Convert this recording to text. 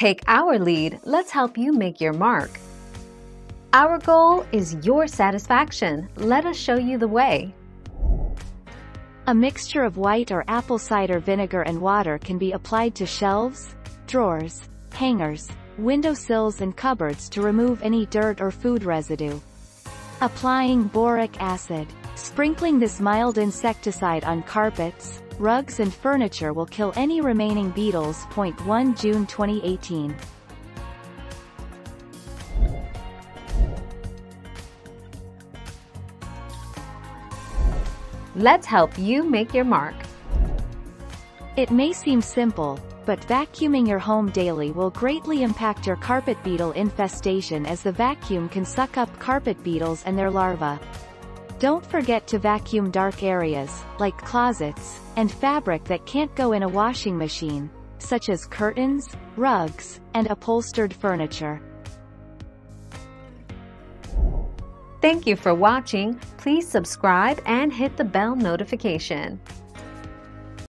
Take our lead, let's help you make your mark. Our goal is your satisfaction. Let us show you the way. A mixture of white or apple cider vinegar and water can be applied to shelves, drawers, hangers, windowsills and cupboards to remove any dirt or food residue. Applying boric acid. Sprinkling this mild insecticide on carpets, rugs and furniture will kill any remaining beetles. 1 June 2018. Let's help you make your mark. It may seem simple, but vacuuming your home daily will greatly impact your carpet beetle infestation as the vacuum can suck up carpet beetles and their larvae. Don't forget to vacuum dark areas, like closets, and fabric that can't go in a washing machine, such as curtains, rugs, and upholstered furniture. Thank you for watching. Please subscribe and hit the bell notification.